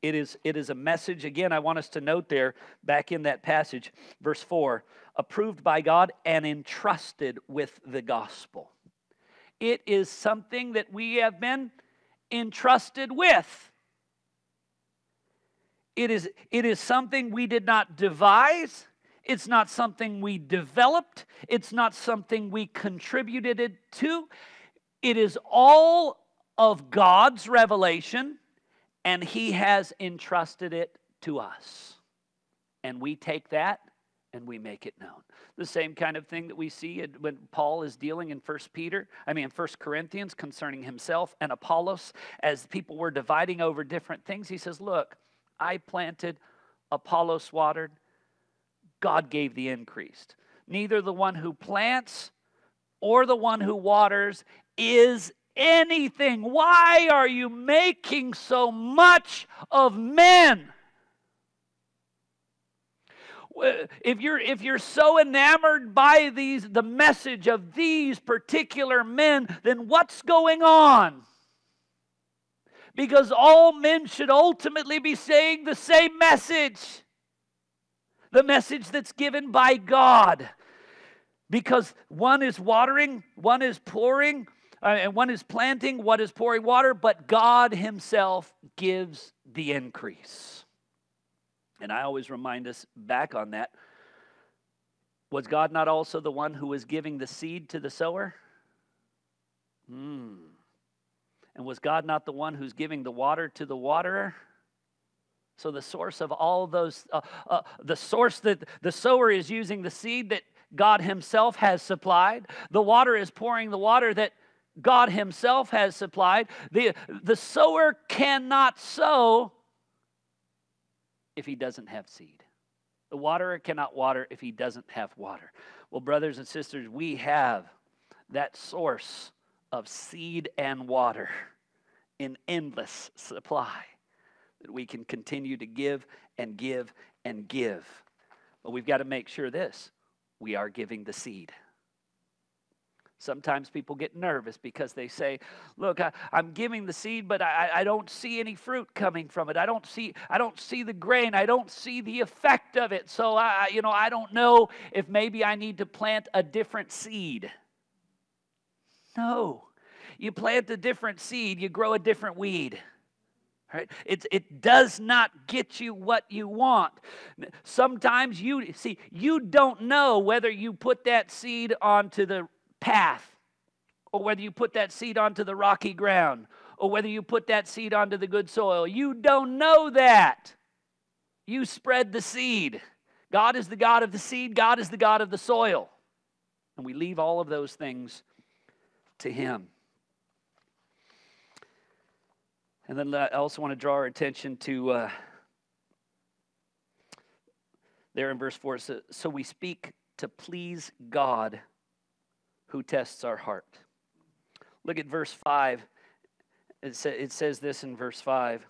it is, it is a message, again, I want us to note there, back in that passage, verse 4 approved by God and entrusted with the gospel. It is something that we have been entrusted with. It is, it is something we did not devise. It's not something we developed. It's not something we contributed it to. It is all of God's revelation, and He has entrusted it to us. And we take that and we make it known. The same kind of thing that we see when Paul is dealing in First Peter, I mean First Corinthians concerning himself and Apollos as people were dividing over different things. He says, "Look, I planted, Apollos watered, God gave the increase. Neither the one who plants or the one who waters is anything. Why are you making so much of men? If you're if you're so enamored by these the message of these particular men then what's going on? Because all men should ultimately be saying the same message. The message that's given by God. Because one is watering one is pouring uh, and one is planting one is pouring water but God himself gives the increase and I always remind us back on that. Was God not also the one who was giving the seed to the sower? Hmm. And was God not the one who's giving the water to the waterer? So the source of all those, uh, uh, the source that the sower is using the seed that God Himself has supplied. The water is pouring the water that God Himself has supplied. The, the sower cannot sow if he doesn't have seed. The waterer cannot water if he doesn't have water. Well, brothers and sisters, we have that source of seed and water <laughs> in endless supply that we can continue to give and give and give. But we've got to make sure this we are giving the seed. Sometimes people get nervous because they say, "Look, I, am giving the seed, but I, I don't see any fruit coming from it. I don't see, I don't see the grain. I don't see the effect of it. So I, you know, I don't know if maybe I need to plant a different seed." No, you plant a different seed, you grow a different weed. Right? It, it does not get you what you want. Sometimes you see, you don't know whether you put that seed onto the path, or whether you put that seed onto the rocky ground, or whether you put that seed onto the good soil. You don't know that. You spread the seed. God is the God of the seed, God is the God of the soil. And we leave all of those things to Him. And then I also want to draw our attention to uh, there in verse 4 so, so we speak to please God who tests our heart. Look at verse 5. It, sa- it says this in verse 5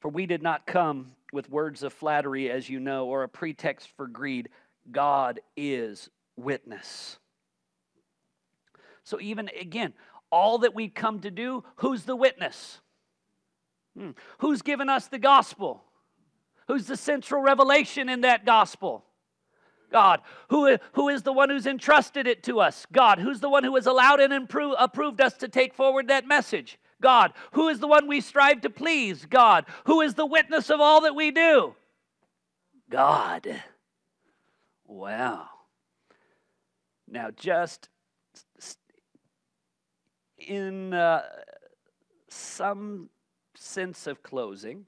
For we did not come with words of flattery, as you know, or a pretext for greed. God is witness. So, even again, all that we come to do, who's the witness? Hmm. Who's given us the gospel? Who's the central revelation in that gospel? God. Who, who is the one who's entrusted it to us? God. Who's the one who has allowed and improve, approved us to take forward that message? God. Who is the one we strive to please? God. Who is the witness of all that we do? God. Wow. Now, just in uh, some sense of closing,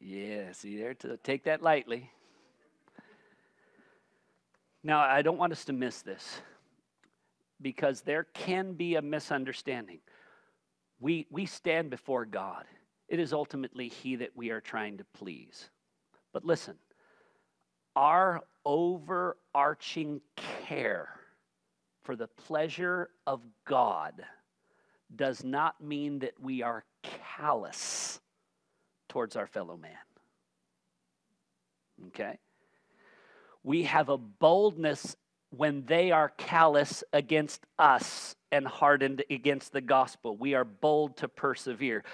yeah, see there, to take that lightly. Now, I don't want us to miss this because there can be a misunderstanding. We, we stand before God, it is ultimately He that we are trying to please. But listen, our overarching care for the pleasure of God does not mean that we are callous towards our fellow man. Okay? We have a boldness when they are callous against us and hardened against the gospel. We are bold to persevere.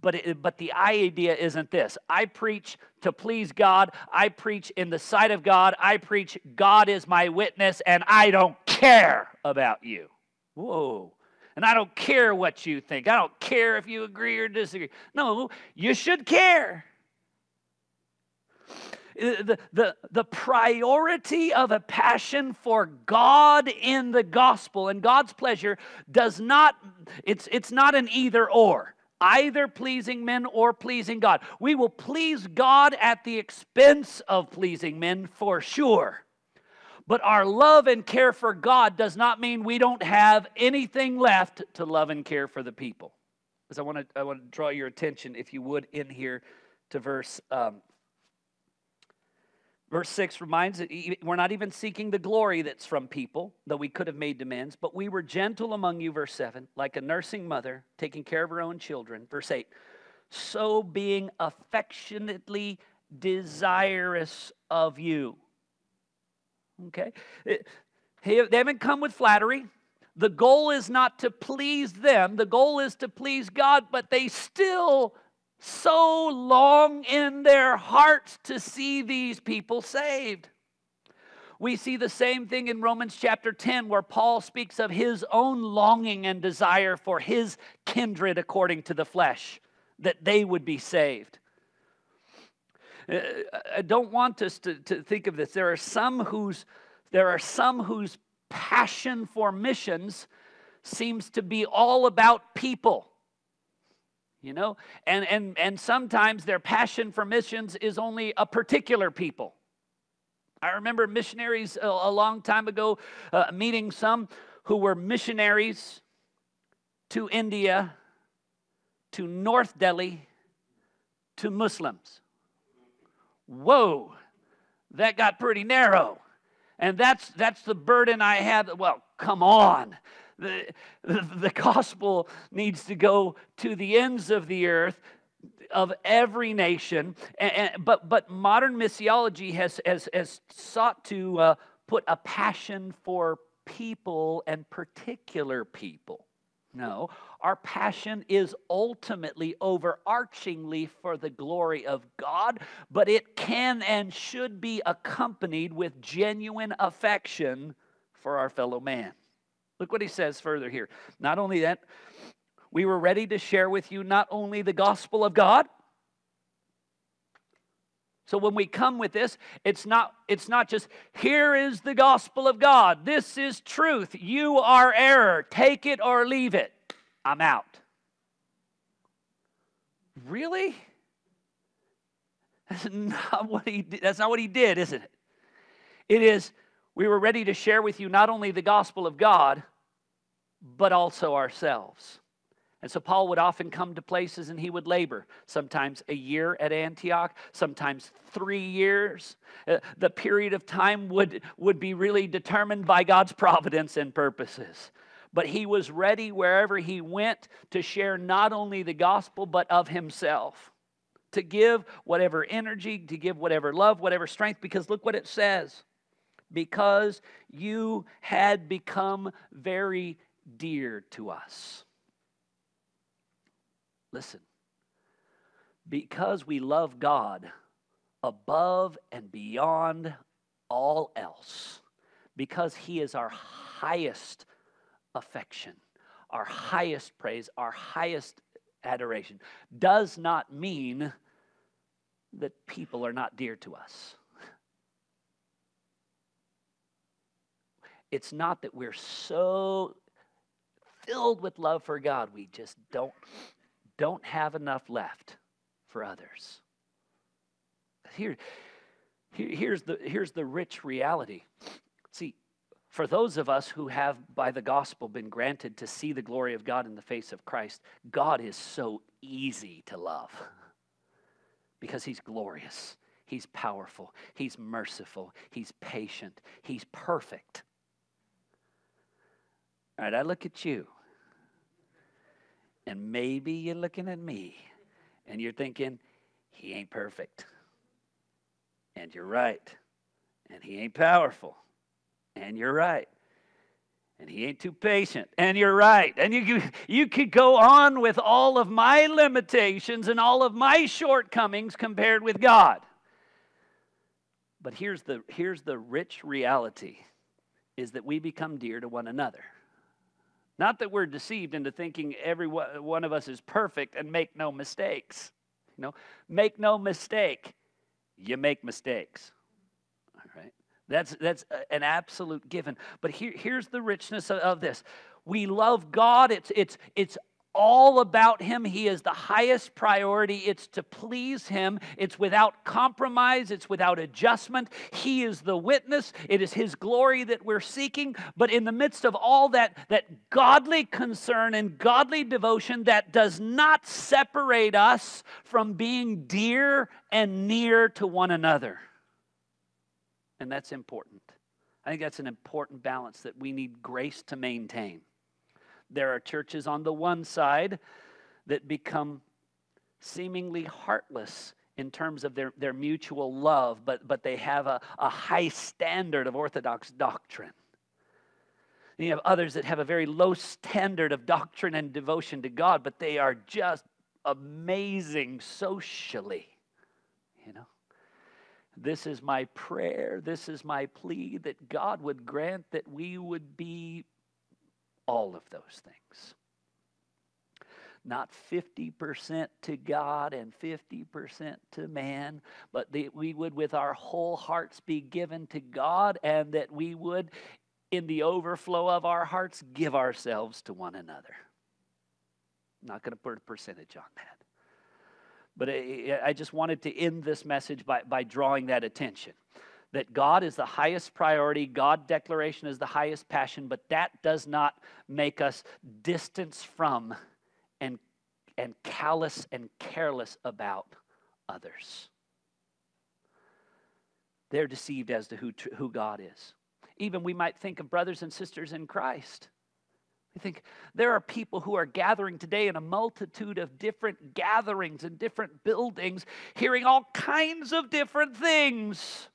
But, it, but the idea isn't this. I preach to please God. I preach in the sight of God. I preach God is my witness and I don't care about you. Whoa. And I don't care what you think. I don't care if you agree or disagree. No, you should care. Uh, the, the, the priority of a passion for God in the gospel and God's pleasure does not, it's, it's not an either or either pleasing men or pleasing God. We will please God at the expense of pleasing men for sure. But our love and care for God does not mean we don't have anything left to love and care for the people. Because I want to I want to draw your attention, if you would, in here to verse um, Verse 6 reminds that we're not even seeking the glory that's from people, though we could have made demands, but we were gentle among you, verse 7, like a nursing mother taking care of her own children. Verse 8, so being affectionately desirous of you. Okay? They haven't come with flattery. The goal is not to please them, the goal is to please God, but they still so long in their hearts to see these people saved. We see the same thing in Romans chapter 10, where Paul speaks of his own longing and desire for his kindred according to the flesh, that they would be saved. Uh, I don't want us to, to think of this. There are some whose there are some whose passion for missions seems to be all about people you know? And and and sometimes their passion for missions is only a particular people. I remember missionaries a, a long time ago uh, meeting some who were missionaries to india to north delhi to muslims. Whoa that got pretty narrow. And that's that's the burden i have well come on the, the, the gospel needs to go to the ends of the earth of every nation. And, and, but, but modern missiology has, has, has sought to uh, put a passion for people and particular people. No, our passion is ultimately overarchingly for the glory of God, but it can and should be accompanied with genuine affection for our fellow man. Look what he says further here. Not only that, we were ready to share with you not only the gospel of God. So when we come with this, it's not it's not just here is the gospel of God. This is truth. You are error. Take it or leave it. I'm out. Really? That's not what he did. That's not what he did, isn't it? It is we were ready to share with you not only the gospel of God, but also ourselves. And so Paul would often come to places and he would labor, sometimes a year at Antioch, sometimes three years. Uh, the period of time would, would be really determined by God's providence and purposes. But he was ready wherever he went to share not only the gospel, but of himself. To give whatever energy, to give whatever love, whatever strength, because look what it says. Because you had become very dear to us. Listen, because we love God above and beyond all else, because He is our highest affection, our highest praise, our highest adoration, does not mean that people are not dear to us. It's not that we're so filled with love for God, we just don't, don't have enough left for others. Here, here's, the, here's the rich reality. See, for those of us who have, by the gospel, been granted to see the glory of God in the face of Christ, God is so easy to love because He's glorious, He's powerful, He's merciful, He's patient, He's perfect. All right, I look at you. And maybe you're looking at me and you're thinking, he ain't perfect. And you're right. And he ain't powerful. And you're right. And he ain't too patient. And you're right. And you, you could go on with all of my limitations and all of my shortcomings compared with God. But here's the, here's the rich reality is that we become dear to one another. Not that we're deceived into thinking every one of us is perfect and make no mistakes. You know, make no mistake, you make mistakes. All right? That's, that's an absolute given. But here, here's the richness of, of this. We love God. It's, it's, it's all about Him. He is the highest priority. It's to please Him. It's without compromise, it's without adjustment. He is the witness. It is His glory that we're seeking. But in the midst of all that, that godly concern and godly devotion, that does not separate us from being dear and near to one another. And that's important. I think that's an important balance that we need grace to maintain. There are churches on the one side that become seemingly heartless in terms of their, their mutual love, but, but they have a, a high standard of orthodox doctrine. And you have others that have a very low standard of doctrine and devotion to God, but they are just amazing socially. You know? This is my prayer, this is my plea that God would grant that we would be all of those things. Not 50% to God and 50% to man, but that we would, with our whole hearts, be given to God, and that we would, in the overflow of our hearts, give ourselves to one another. I'm not going to put a percentage on that. But I just wanted to end this message by, by drawing that attention that God is the highest priority, God declaration is the highest passion, but that does not make us distance from and, and callous and careless about others. They're deceived as to who, who God is. Even we might think of brothers and sisters in Christ I think there are people who are gathering today in a multitude of different gatherings and different buildings, hearing all kinds of different things.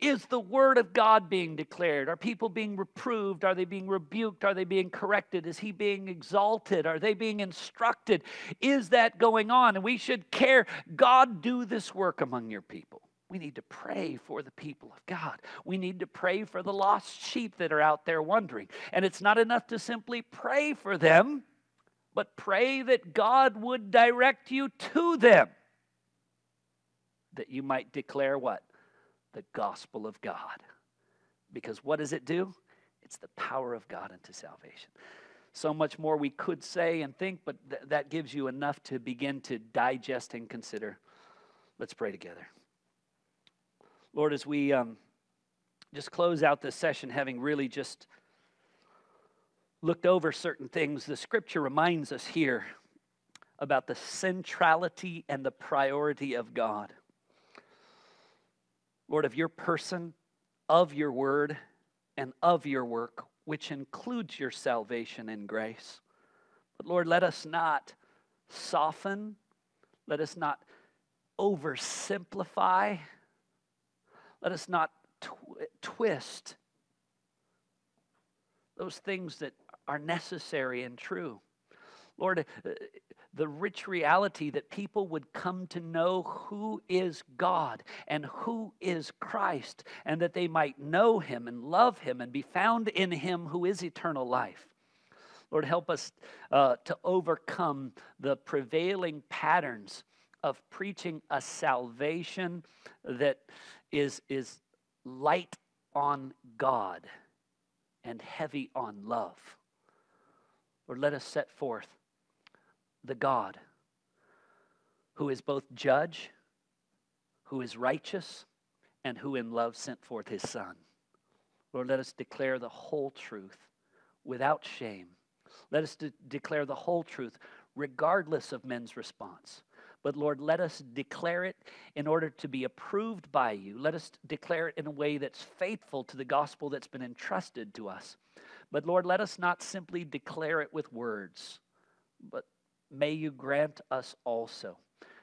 Is the word of God being declared? Are people being reproved? Are they being rebuked? Are they being corrected? Is he being exalted? Are they being instructed? Is that going on? And we should care. God, do this work among your people. We need to pray for the people of God. We need to pray for the lost sheep that are out there wandering. And it's not enough to simply pray for them, but pray that God would direct you to them. That you might declare what? The gospel of God. Because what does it do? It's the power of God unto salvation. So much more we could say and think, but th- that gives you enough to begin to digest and consider. Let's pray together. Lord, as we um, just close out this session, having really just looked over certain things, the scripture reminds us here about the centrality and the priority of God. Lord, of your person, of your word, and of your work, which includes your salvation and grace. But Lord, let us not soften, let us not oversimplify let us not tw- twist those things that are necessary and true. Lord, uh, the rich reality that people would come to know who is God and who is Christ, and that they might know Him and love Him and be found in Him who is eternal life. Lord, help us uh, to overcome the prevailing patterns of preaching a salvation that is, is light on God and heavy on love. Lord, let us set forth the God who is both judge, who is righteous, and who in love sent forth his Son. Lord, let us declare the whole truth without shame. Let us de- declare the whole truth regardless of men's response. But Lord, let us declare it in order to be approved by you. Let us declare it in a way that's faithful to the gospel that's been entrusted to us. But Lord, let us not simply declare it with words, but may you grant us also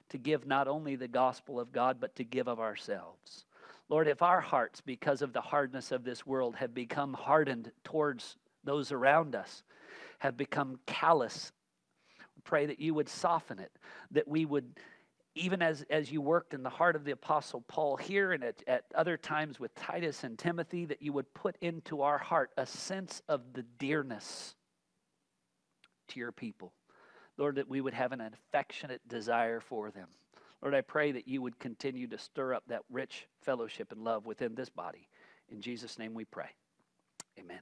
to give not only the gospel of God, but to give of ourselves. Lord, if our hearts, because of the hardness of this world, have become hardened towards those around us, have become callous pray that you would soften it, that we would, even as, as you worked in the heart of the Apostle Paul here and at, at other times with Titus and Timothy, that you would put into our heart a sense of the dearness to your people. Lord, that we would have an affectionate desire for them. Lord, I pray that you would continue to stir up that rich fellowship and love within this body. In Jesus' name we pray. Amen.